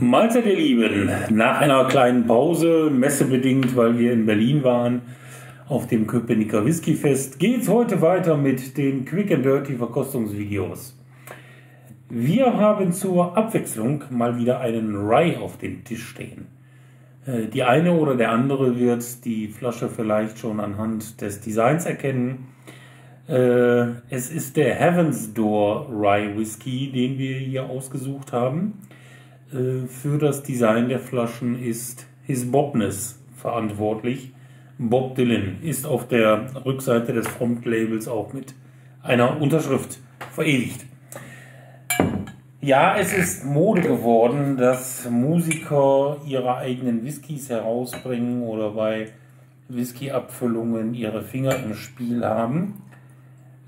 Mahlzeit, ihr Lieben. Nach einer kleinen Pause, messebedingt, weil wir in Berlin waren, auf dem Köpenicker Whiskyfest, geht's heute weiter mit den Quick and Dirty Verkostungsvideos. Wir haben zur Abwechslung mal wieder einen Rye auf dem Tisch stehen. Äh, die eine oder der andere wird die Flasche vielleicht schon anhand des Designs erkennen. Äh, es ist der Heaven's Door Rye Whisky, den wir hier ausgesucht haben. Äh, für das Design der Flaschen ist His Bobness verantwortlich. Bob Dylan ist auf der Rückseite des Frontlabels auch mit einer Unterschrift verewigt. Ja, es ist Mode geworden, dass Musiker ihre eigenen Whiskys herausbringen oder bei Whisky-Abfüllungen ihre Finger im Spiel haben.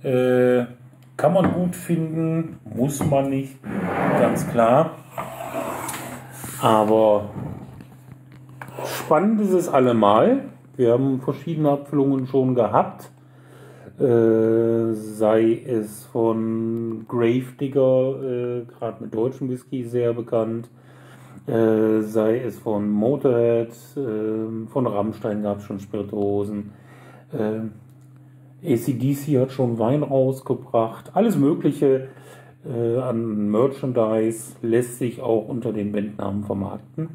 Äh, kann man gut finden, muss man nicht, ganz klar. Aber spannend ist es allemal. Wir haben verschiedene Abfüllungen schon gehabt. Äh, sei es von Gravedigger, äh, gerade mit deutschem Whisky sehr bekannt. Äh, sei es von Motorhead, äh, von Rammstein gab es schon Spirituosen. Äh, ACDC hat schon Wein rausgebracht. Alles Mögliche äh, an Merchandise lässt sich auch unter den Bandnamen vermarkten.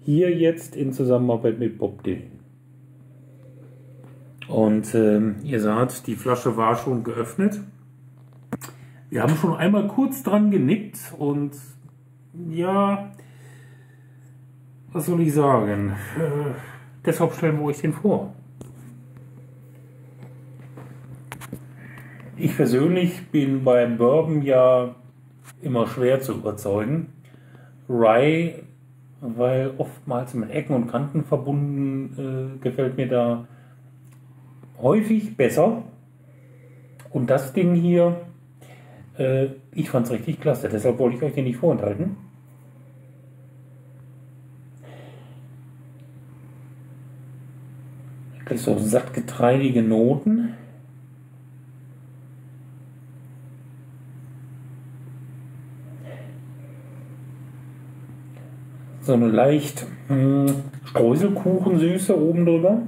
Hier jetzt in Zusammenarbeit mit Bob Dylan. Und ähm, ihr seht, die Flasche war schon geöffnet. Wir haben schon einmal kurz dran genickt und ja, was soll ich sagen? Äh, deshalb stellen wir euch den vor. Ich persönlich bin beim Bourbon ja immer schwer zu überzeugen. Rye, weil oftmals mit Ecken und Kanten verbunden, äh, gefällt mir da häufig besser. Und das Ding hier, äh, ich fand es richtig klasse, deshalb wollte ich euch den nicht vorenthalten. Wirklich so sattgetreidige Noten. So eine leicht hm, Streuselkuchensüße oben drüber.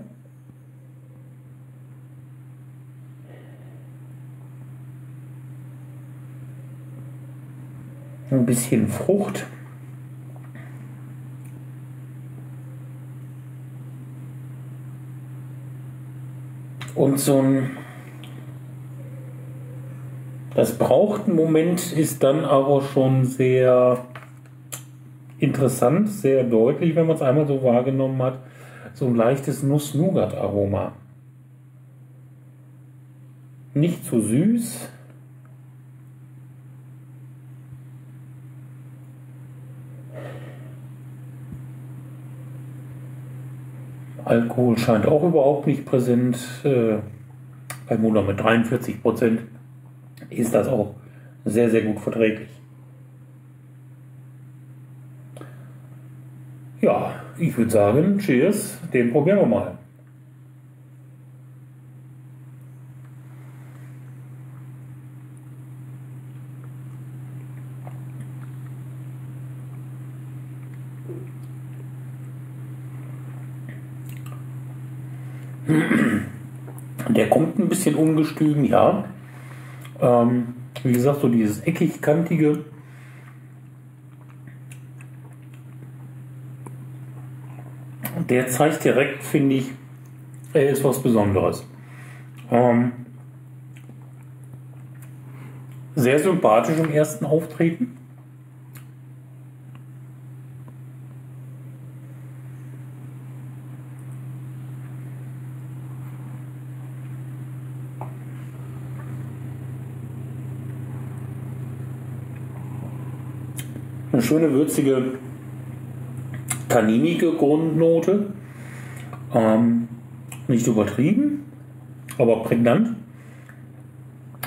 Ein bisschen Frucht. Und so ein das braucht einen Moment, ist dann aber schon sehr interessant, sehr deutlich, wenn man es einmal so wahrgenommen hat, so ein leichtes Nuss-Nougat-Aroma. Nicht zu süß. Alkohol scheint auch überhaupt nicht präsent. Äh, bei Mola mit 43 Prozent ist das auch sehr, sehr gut verträglich. Ja, ich würde sagen, cheers, den probieren wir mal. Der kommt ein bisschen ungestüm, ja. Ähm, wie gesagt, so dieses eckig-kantige der zeigt direkt, finde ich, er ist was Besonderes. Ähm, sehr sympathisch im ersten Auftreten. Eine schöne würzige tanninige Grundnote. Ähm, nicht übertrieben, aber prägnant.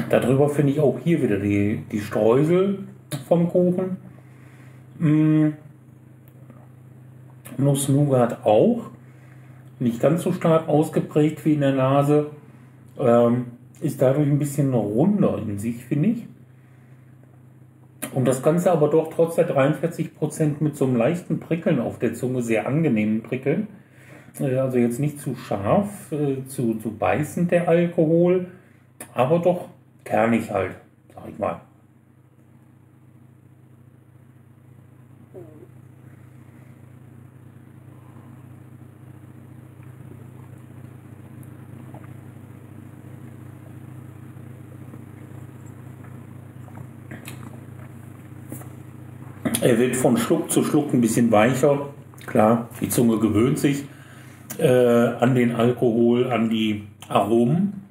Darüber finde ich auch hier wieder die, die Streusel vom Kuchen. Mm. Nuss-Nougat auch. Nicht ganz so stark ausgeprägt wie in der Nase. Ähm, ist dadurch ein bisschen runder in sich, finde ich. Und das Ganze aber doch trotz der 43% mit so einem leichten Prickeln auf der Zunge, sehr angenehmen Prickeln. Äh, also jetzt nicht zu scharf, äh, zu, zu beißend der Alkohol, aber doch kernig halt, sag ich mal. Er wird von Schluck zu Schluck ein bisschen weicher. Klar, die Zunge gewöhnt sich äh, an den Alkohol, an die Aromen.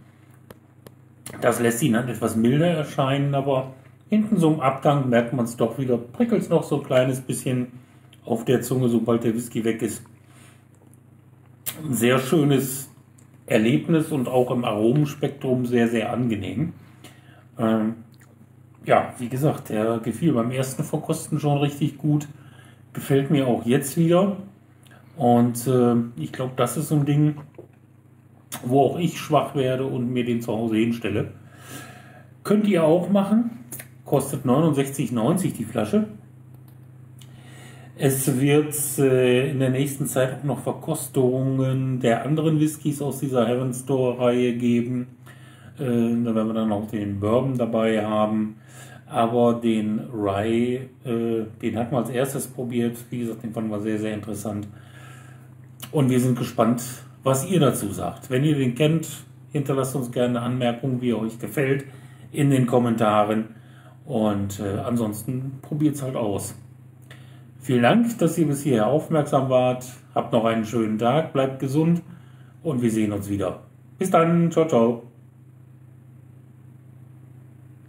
Das lässt ihn dann etwas milder erscheinen, aber hinten so im Abgang merkt man es doch wieder, prickelt es noch so ein kleines bisschen auf der Zunge, sobald der Whisky weg ist. Ein sehr schönes Erlebnis und auch im Aromenspektrum sehr, sehr angenehm. Ähm, ja, wie gesagt, der gefiel beim ersten Verkosten schon richtig gut. Gefällt mir auch jetzt wieder. Und äh, ich glaube, das ist so ein Ding, wo auch ich schwach werde und mir den zu Hause hinstelle. Könnt ihr auch machen. Kostet 69,90 die Flasche. Es wird äh, in der nächsten Zeit auch noch Verkostungen der anderen Whiskys aus dieser Heaven Store Reihe geben. Äh, da werden wir dann auch den Bourbon dabei haben. Aber den Rye, äh, den hatten wir als erstes probiert. Wie gesagt, den fanden wir sehr, sehr interessant. Und wir sind gespannt, was ihr dazu sagt. Wenn ihr den kennt, hinterlasst uns gerne eine Anmerkung, wie er euch gefällt, in den Kommentaren. Und äh, ansonsten probiert es halt aus. Vielen Dank, dass ihr bis hierher aufmerksam wart. Habt noch einen schönen Tag, bleibt gesund und wir sehen uns wieder. Bis dann, ciao, ciao.